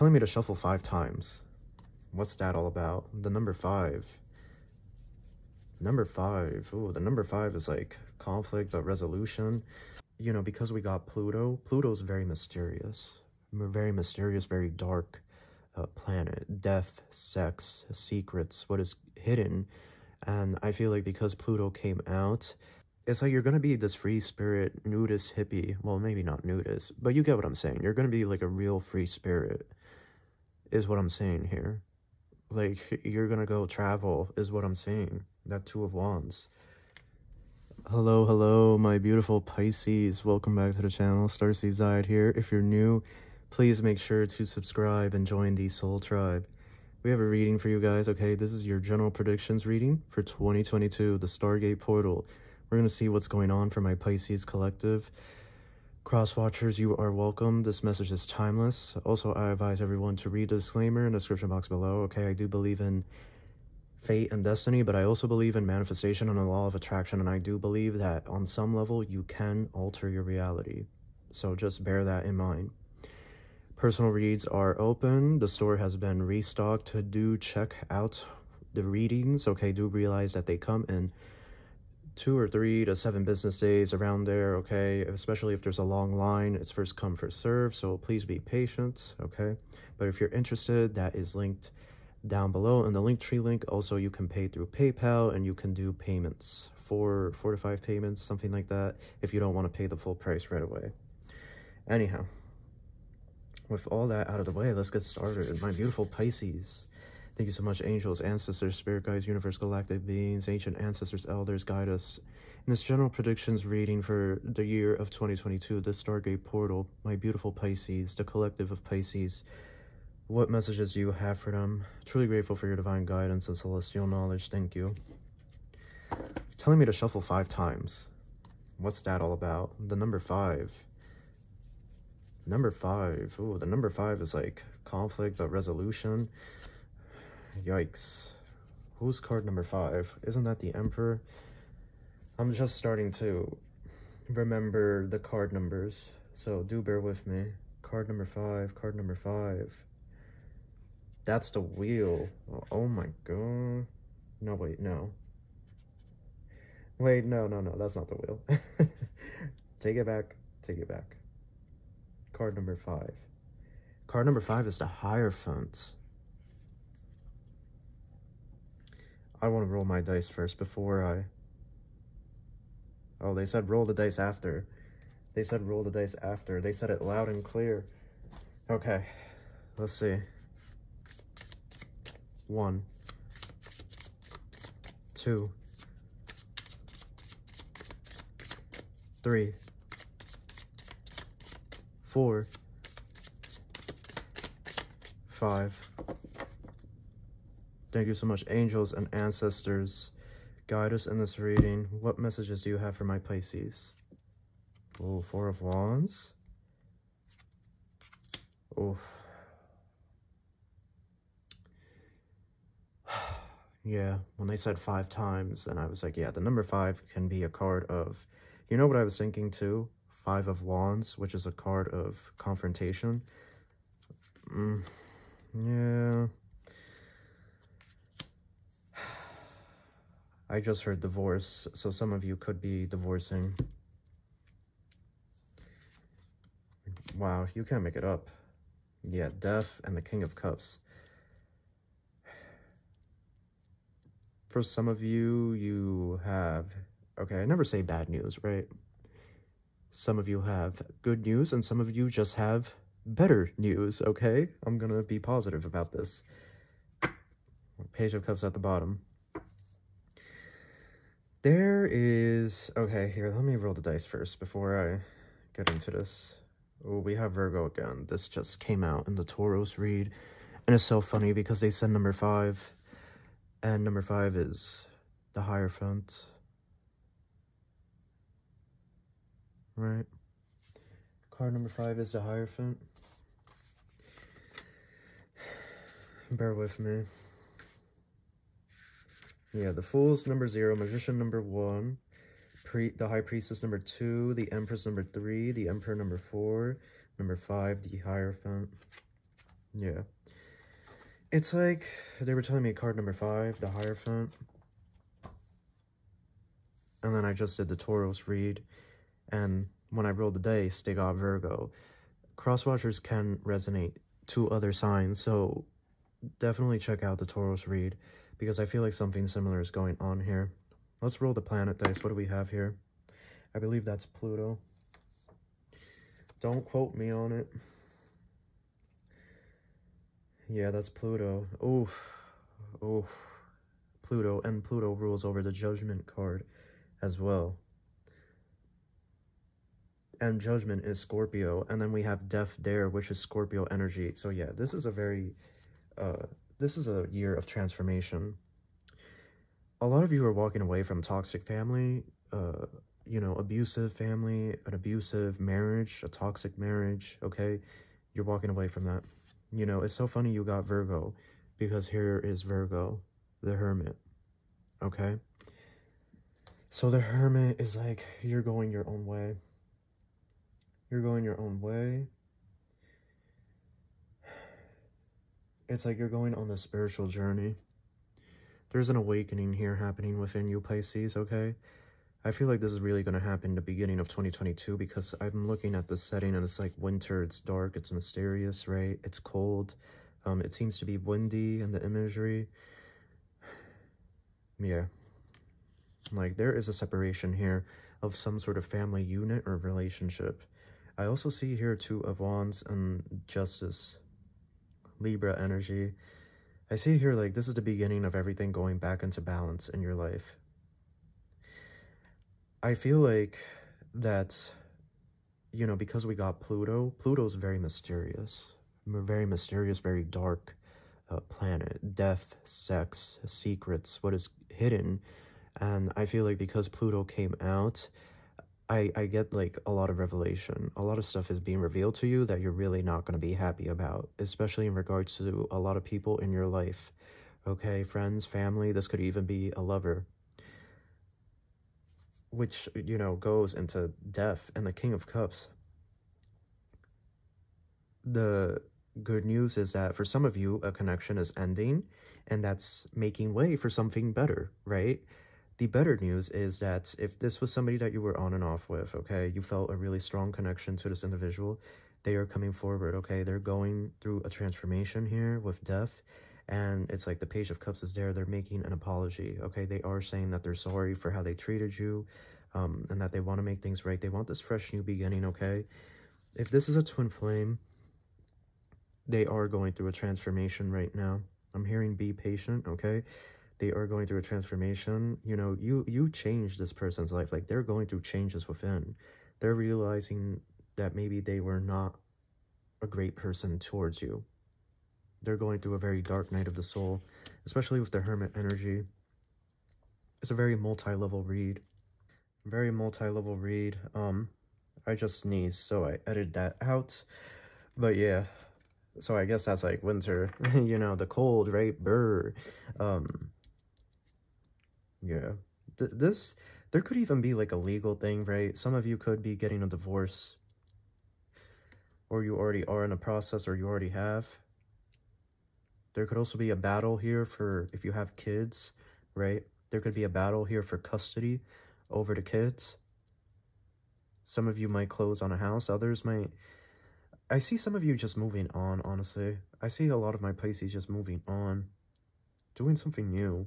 telling me to shuffle five times. What's that all about? The number five. Number five. Ooh, the number five is like conflict, but resolution. You know, because we got Pluto, Pluto's very mysterious. Very mysterious, very dark uh, planet. Death, sex, secrets, what is hidden. And I feel like because Pluto came out, it's like you're gonna be this free spirit, nudist hippie. Well, maybe not nudist, but you get what I'm saying. You're gonna be like a real free spirit, is what I'm saying here. Like, you're gonna go travel, is what I'm saying. That Two of Wands. Hello, hello, my beautiful Pisces. Welcome back to the channel. Starseed Ziyadd here. If you're new, please make sure to subscribe and join the Soul Tribe. We have a reading for you guys, okay? This is your general predictions reading for 2022, the Stargate Portal. We're going to see what's going on for my Pisces collective. Cross watchers, you are welcome. This message is timeless. Also, I advise everyone to read the disclaimer in the description box below. Okay, I do believe in fate and destiny, but I also believe in manifestation and the law of attraction, and I do believe that on some level you can alter your reality. So just bear that in mind. Personal reads are open. The store has been restocked. Do check out the readings. Okay, do realize that they come in two or three to seven business days around there, okay? Especially if there's a long line, it's first come, first serve, so please be patient, okay? But if you're interested, that is linked down below in the Linktree link. Also, you can pay through PayPal and you can do payments, four, four to five payments, something like that, if you don't want to pay the full price right away. Anyhow, with all that out of the way, let's get started. My beautiful Pisces. Thank you so much, angels, ancestors, spirit guides, universe, galactic beings, ancient ancestors, elders, guide us. In this general predictions reading for the year of 2022, the Stargate portal, my beautiful Pisces, the collective of Pisces, what messages do you have for them? Truly grateful for your divine guidance and celestial knowledge. Thank you. You're telling me to shuffle five times. What's that all about? The number five. Number five. Ooh, the number five is like conflict, but resolution. Yikes. Who's card number five? Isn't that the Emperor? I'm just starting to remember the card numbers, so do bear with me. Card number five, card number five. That's the wheel. Oh, oh my god. No, wait, no. Wait, no, no, no, that's not the wheel. take it back, take it back. Card number five. Card number five is the Hierophant. I want to roll my dice first before I... Oh, they said roll the dice after. They said roll the dice after. They said it loud and clear. Okay, let's see. One. Two. Three. Four. Five. Thank you so much, angels and ancestors. Guide us in this reading. What messages do you have for my Pisces? Oh, Four of Wands. Oh. yeah, when they said five times, then I was like, yeah, the number five can be a card of... You know what I was thinking too? Five of Wands, which is a card of confrontation. Mm, yeah I just heard divorce, so some of you could be divorcing. Wow, you can't make it up. Yeah, Death and the King of Cups. For some of you, you have... Okay, I never say bad news, right? Some of you have good news, and some of you just have better news, okay? I'm gonna be positive about this. Page of Cups at the bottom. There is... Okay, here, let me roll the dice first before I get into this. Oh, we have Virgo again. This just came out in the Taurus read. And it's so funny because they said number five. And number five is the Hierophant. Right? Card number five is the Hierophant. Bear with me. Yeah, the Fool's number zero, Magician number one, Pre the High Priestess number two, the Empress number three, the Emperor number four, number five, the Hierophant. Yeah. It's like they were telling me card number five, the Hierophant. And then I just did the Taurus read. And when I rolled the dice, they got Virgo. Crosswatchers can resonate to other signs, so definitely check out the Taurus read because I feel like something similar is going on here. Let's roll the planet dice. What do we have here? I believe that's Pluto. Don't quote me on it. Yeah, that's Pluto. Oof. Oof. Pluto. And Pluto rules over the Judgment card as well. And Judgment is Scorpio. And then we have Death Dare, which is Scorpio energy. So yeah, this is a very... Uh, this is a year of transformation. A lot of you are walking away from toxic family, uh, you know, abusive family, an abusive marriage, a toxic marriage, okay? You're walking away from that. You know, it's so funny you got Virgo because here is Virgo, the Hermit, okay? So the Hermit is like, you're going your own way. You're going your own way. It's like you're going on the spiritual journey. There's an awakening here happening within you, Pisces, okay? I feel like this is really going to happen the beginning of 2022 because I'm looking at the setting and it's like winter, it's dark, it's mysterious, right? It's cold. Um, it seems to be windy in the imagery. Yeah. Like there is a separation here of some sort of family unit or relationship. I also see here two of wands and justice, Libra energy. I see here like this is the beginning of everything going back into balance in your life. I feel like that, you know, because we got Pluto, Pluto's very mysterious, very mysterious, very dark uh, planet. Death, sex, secrets, what is hidden. And I feel like because Pluto came out, I, I get like a lot of revelation. A lot of stuff is being revealed to you that you're really not going to be happy about, especially in regards to a lot of people in your life. Okay, friends, family, this could even be a lover which, you know, goes into death and the King of Cups. The good news is that for some of you, a connection is ending and that's making way for something better, right? The better news is that if this was somebody that you were on and off with, okay, you felt a really strong connection to this individual, they are coming forward, okay? They're going through a transformation here with death and it's like the page of cups is there. They're making an apology okay? They are saying that they're sorry for how they treated you um, and that they want to make things right. They want this fresh new beginning okay? If this is a twin flame they are going through a transformation right now. I'm hearing be patient okay they are going through a transformation you know you you change this person's life like they're going through changes within they're realizing that maybe they were not a great person towards you they're going through a very dark night of the soul, especially with the hermit energy. It's a very multi-level read. Very multi-level read. Um, I just sneezed, so I edited that out. But yeah, so I guess that's like winter, you know, the cold, right? Brr. Um, yeah. Th this, there could even be like a legal thing, right? Some of you could be getting a divorce. Or you already are in a process, or you already have. There could also be a battle here for if you have kids, right? There could be a battle here for custody over the kids. Some of you might close on a house. Others might... I see some of you just moving on, honestly. I see a lot of my Pisces just moving on. Doing something new.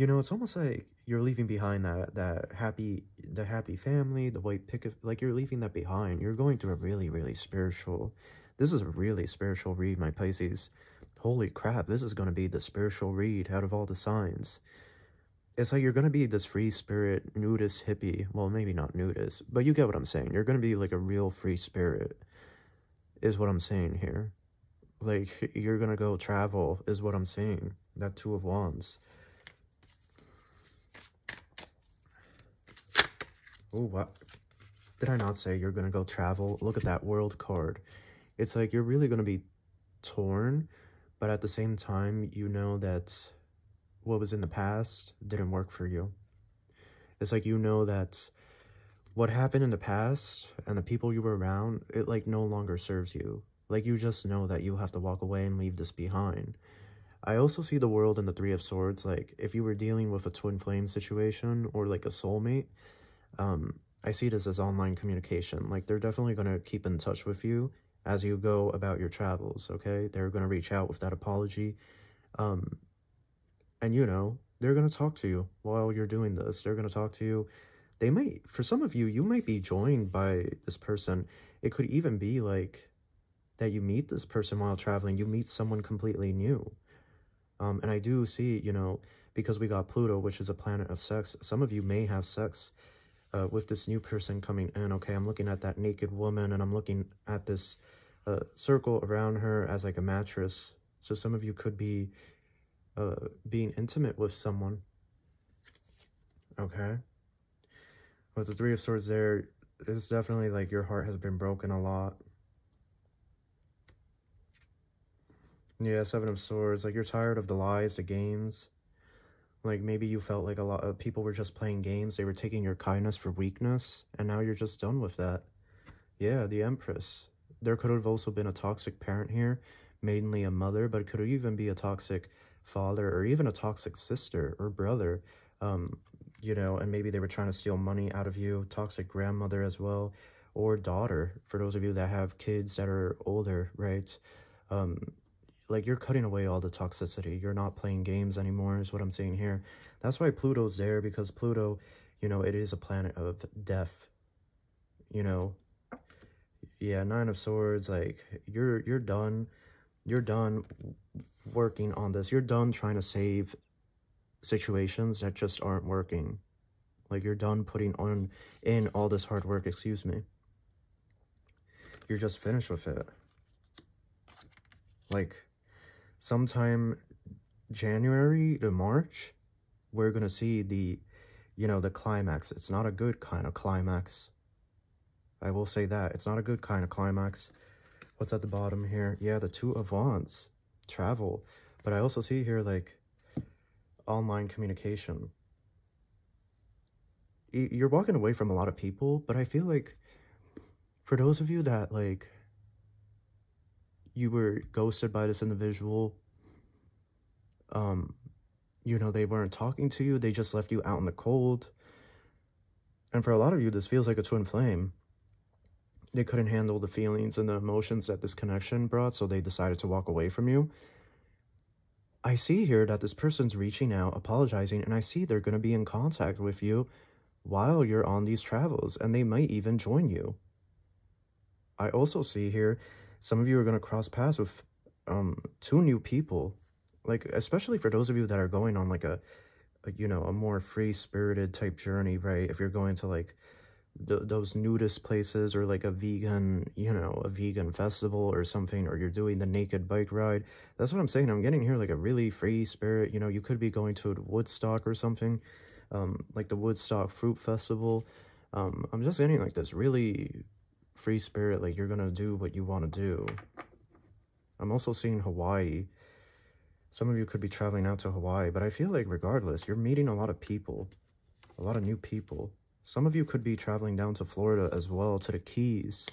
You know, it's almost like you're leaving behind that that happy the happy family, the white picket like you're leaving that behind. You're going through a really, really spiritual this is a really spiritual read, my Pisces. Holy crap, this is going to be the spiritual read out of all the signs. It's like you're going to be this free spirit, nudist hippie. Well, maybe not nudist, but you get what I'm saying. You're going to be like a real free spirit, is what I'm saying here. Like, you're going to go travel, is what I'm saying. That Two of Wands. Oh, what? Did I not say you're going to go travel? Look at that world card it's like you're really going to be torn, but at the same time, you know that what was in the past didn't work for you. It's like you know that what happened in the past and the people you were around, it like no longer serves you. Like, you just know that you have to walk away and leave this behind. I also see the world in the Three of Swords, like, if you were dealing with a twin flame situation or, like, a soulmate, um, I see this as online communication. Like, they're definitely going to keep in touch with you as you go about your travels, okay? They're going to reach out with that apology. Um, and, you know, they're going to talk to you while you're doing this. They're going to talk to you. They might, for some of you, you might be joined by this person. It could even be, like, that you meet this person while traveling. You meet someone completely new. Um, and I do see, you know, because we got Pluto, which is a planet of sex, some of you may have sex uh, with this new person coming in, okay, I'm looking at that naked woman and I'm looking at this uh, circle around her as like a mattress. So some of you could be uh, being intimate with someone. Okay. With the Three of Swords there, it's definitely like your heart has been broken a lot. Yeah, Seven of Swords, like you're tired of the lies, the games. Like maybe you felt like a lot of people were just playing games. They were taking your kindness for weakness. And now you're just done with that. Yeah, the Empress. There could have also been a toxic parent here. Mainly a mother, but it could even be a toxic father or even a toxic sister or brother. Um, you know, and maybe they were trying to steal money out of you. Toxic grandmother as well. Or daughter, for those of you that have kids that are older, right? Um, like you're cutting away all the toxicity. You're not playing games anymore is what I'm saying here. That's why Pluto's there because Pluto, you know, it is a planet of death. You know, yeah, Nine of Swords, like you're you're done. You're done working on this. You're done trying to save situations that just aren't working. Like you're done putting on in all this hard work, excuse me. You're just finished with it. Like sometime January to March, we're going to see the, you know, the climax. It's not a good kind of climax. I will say that. It's not a good kind of climax. What's at the bottom here? Yeah, the two of wands. Travel. But I also see here, like, online communication. You're walking away from a lot of people, but I feel like for those of you that, like, you were ghosted by this individual. Um, you know, they weren't talking to you. They just left you out in the cold. And for a lot of you, this feels like a twin flame. They couldn't handle the feelings and the emotions that this connection brought, so they decided to walk away from you. I see here that this person's reaching out, apologizing, and I see they're going to be in contact with you while you're on these travels, and they might even join you. I also see here some of you are going to cross paths with um, two new people. Like, especially for those of you that are going on like a, a you know, a more free-spirited type journey, right? If you're going to like th those nudist places or like a vegan, you know, a vegan festival or something, or you're doing the naked bike ride. That's what I'm saying. I'm getting here like a really free spirit. You know, you could be going to Woodstock or something, um, like the Woodstock Fruit Festival. Um, I'm just getting like this really free spirit, like you're gonna do what you want to do. I'm also seeing Hawaii. Some of you could be traveling out to Hawaii, but I feel like regardless, you're meeting a lot of people, a lot of new people. Some of you could be traveling down to Florida as well, to the Keys,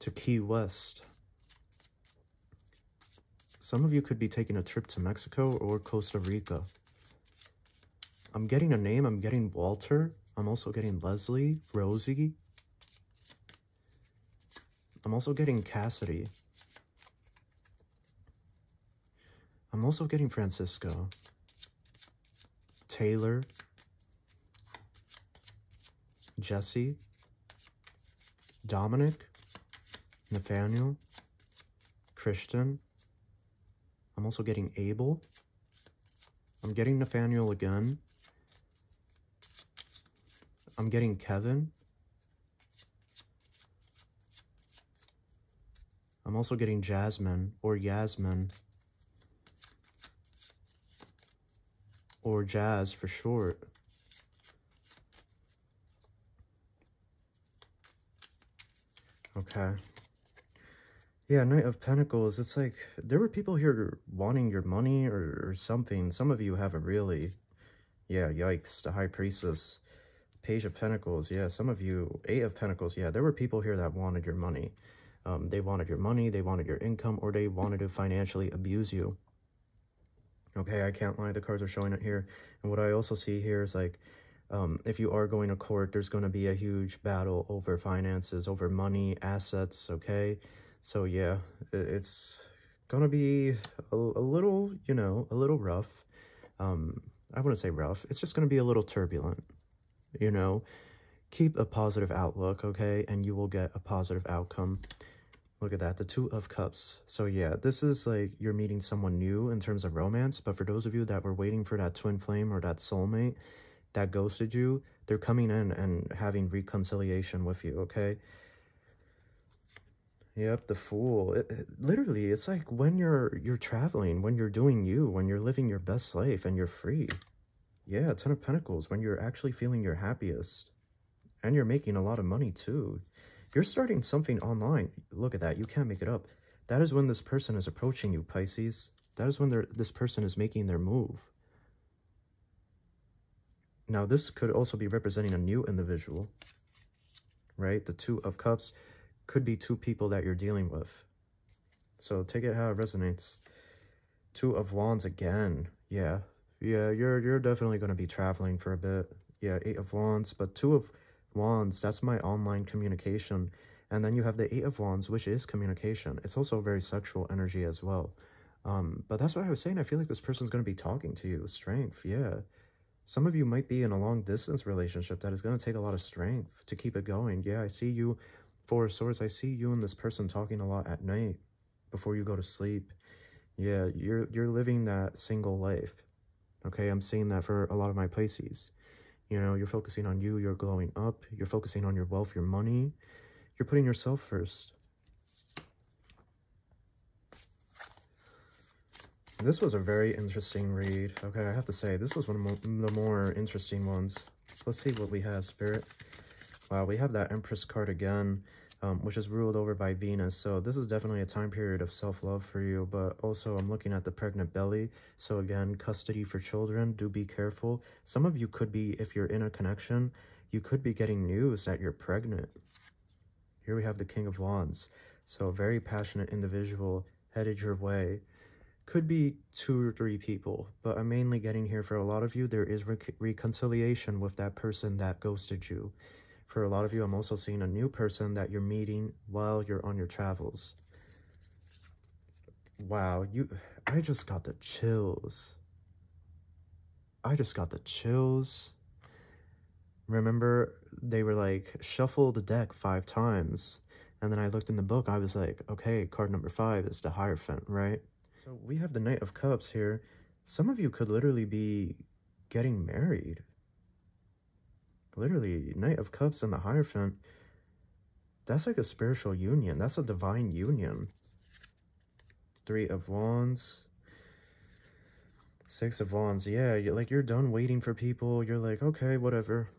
to Key West. Some of you could be taking a trip to Mexico or Costa Rica. I'm getting a name. I'm getting Walter. I'm also getting Leslie, Rosie, I'm also getting Cassidy. I'm also getting Francisco. Taylor. Jesse. Dominic. Nathaniel. Christian. I'm also getting Abel. I'm getting Nathaniel again. I'm getting Kevin. I'm also getting Jasmine or Yasmin or Jazz for short. Okay. Yeah, Knight of Pentacles, it's like, there were people here wanting your money or, or something. Some of you have a really, yeah, yikes, the High Priestess. Page of Pentacles, yeah, some of you, Eight of Pentacles, yeah, there were people here that wanted your money. Um, they wanted your money, they wanted your income, or they wanted to financially abuse you. Okay, I can't lie, the cards are showing it here. And what I also see here is like, um, if you are going to court, there's going to be a huge battle over finances, over money, assets, okay? So yeah, it's going to be a, a, little, you know, a little rough. Um, I wouldn't say rough. It's just going to be a little turbulent, you know? Keep a positive outlook, okay? And you will get a positive outcome. Look at that, the Two of Cups. So yeah, this is like you're meeting someone new in terms of romance. But for those of you that were waiting for that twin flame or that soulmate, that ghosted you, they're coming in and having reconciliation with you, okay? Yep, the fool. It, it, literally, it's like when you're you're traveling, when you're doing you, when you're living your best life and you're free. Yeah, Ten of Pentacles, when you're actually feeling your happiest. And you're making a lot of money too. You're starting something online. Look at that. You can't make it up. That is when this person is approaching you, Pisces. That is when this person is making their move. Now, this could also be representing a new individual, right? The Two of Cups could be two people that you're dealing with. So take it how it resonates. Two of Wands again. Yeah. Yeah, you're you're definitely going to be traveling for a bit. Yeah, Eight of Wands. But Two of Wands, that's my online communication. And then you have the Eight of Wands, which is communication. It's also very sexual energy as well. Um, but that's what I was saying. I feel like this person's going to be talking to you. Strength, yeah. Some of you might be in a long distance relationship that is going to take a lot of strength to keep it going. Yeah, I see you, Four of Swords, I see you and this person talking a lot at night before you go to sleep. Yeah, you're, you're living that single life. Okay, I'm seeing that for a lot of my Pisces. You know, you're focusing on you, you're glowing up, you're focusing on your wealth, your money. You're putting yourself first. This was a very interesting read. Okay, I have to say, this was one of the more interesting ones. Let's see what we have, Spirit. Wow, we have that Empress card again, um, which is ruled over by Venus. So this is definitely a time period of self-love for you. But also, I'm looking at the pregnant belly. So again, custody for children. Do be careful. Some of you could be, if you're in a connection, you could be getting news that you're pregnant. Here we have the King of Wands. So a very passionate individual headed your way could be two or three people, but I'm mainly getting here for a lot of you, there is re reconciliation with that person that ghosted you. For a lot of you, I'm also seeing a new person that you're meeting while you're on your travels. Wow, you, I just got the chills. I just got the chills. Remember, they were like, shuffle the deck five times. And then I looked in the book, I was like, okay, card number five is the Hierophant, right? So we have the Knight of Cups here. Some of you could literally be getting married. Literally, Knight of Cups and the Hierophant. That's like a spiritual union. That's a divine union. Three of Wands. Six of Wands. Yeah, you're, like you're done waiting for people. You're like, okay, whatever.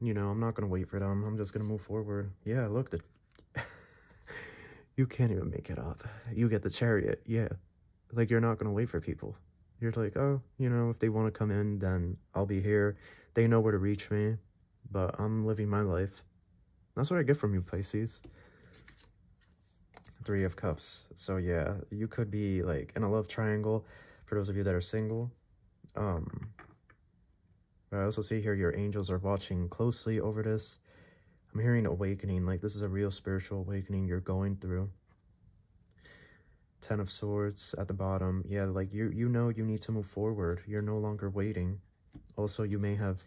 You know, I'm not going to wait for them. I'm just going to move forward. Yeah, look, the... you can't even make it up. You get the chariot. Yeah. Like, you're not going to wait for people. You're like, oh, you know, if they want to come in, then I'll be here. They know where to reach me, but I'm living my life. That's what I get from you, Pisces. Three of Cups. So, yeah, you could be, like, in a love triangle for those of you that are single. Um, I also see here your angels are watching closely over this. I'm hearing awakening, like this is a real spiritual awakening you're going through. Ten of Swords at the bottom. Yeah, like you, you know you need to move forward. You're no longer waiting. Also, you may have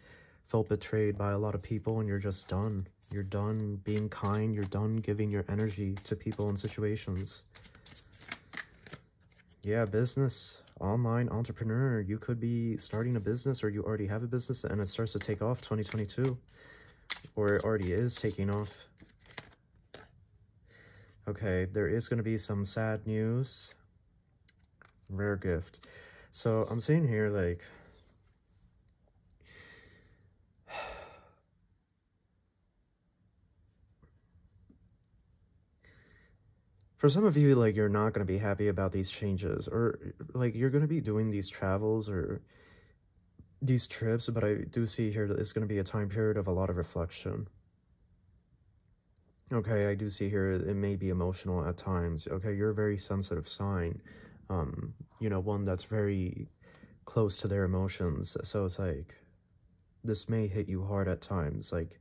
felt betrayed by a lot of people and you're just done. You're done being kind. You're done giving your energy to people and situations. Yeah, business, online entrepreneur. You could be starting a business or you already have a business and it starts to take off 2022. Or it already is taking off. Okay, there is going to be some sad news. Rare gift. So I'm saying here, like, for some of you, like, you're not going to be happy about these changes, or, like, you're going to be doing these travels or these trips, but I do see here that it's going to be a time period of a lot of reflection. Okay, I do see here it may be emotional at times. Okay, you're a very sensitive sign. Um, you know, one that's very close to their emotions. So it's like, this may hit you hard at times, like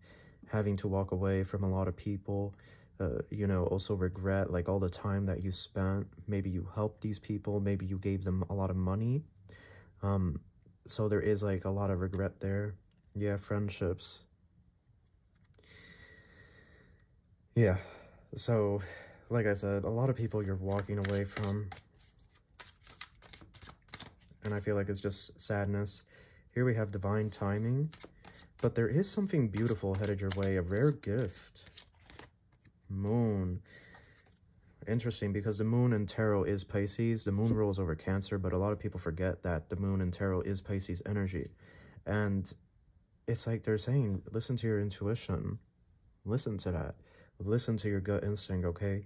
having to walk away from a lot of people, uh, you know, also regret like all the time that you spent. Maybe you helped these people, maybe you gave them a lot of money. Um, so there is like a lot of regret there. Yeah, friendships. Yeah, so like I said, a lot of people you're walking away from. And I feel like it's just sadness. Here we have divine timing. But there is something beautiful headed your way, a rare gift. Moon. Interesting, because the moon in tarot is Pisces. The moon rules over Cancer, but a lot of people forget that the moon in tarot is Pisces energy. And it's like they're saying, listen to your intuition. Listen to that. Listen to your gut instinct, okay?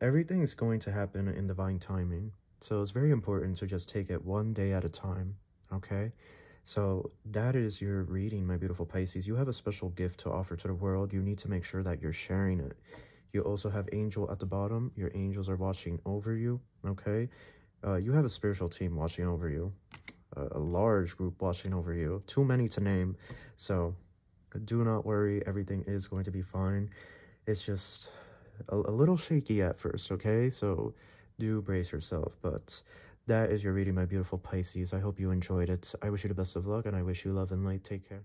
Everything is going to happen in divine timing. So it's very important to just take it one day at a time, okay? So that is your reading, my beautiful Pisces. You have a special gift to offer to the world. You need to make sure that you're sharing it. You also have angel at the bottom. Your angels are watching over you, okay? Uh, you have a spiritual team watching over you. A, a large group watching over you. Too many to name. So do not worry. Everything is going to be fine. It's just a, a little shaky at first, okay? So do brace yourself. But that is your reading, my beautiful Pisces. I hope you enjoyed it. I wish you the best of luck, and I wish you love and light. Take care.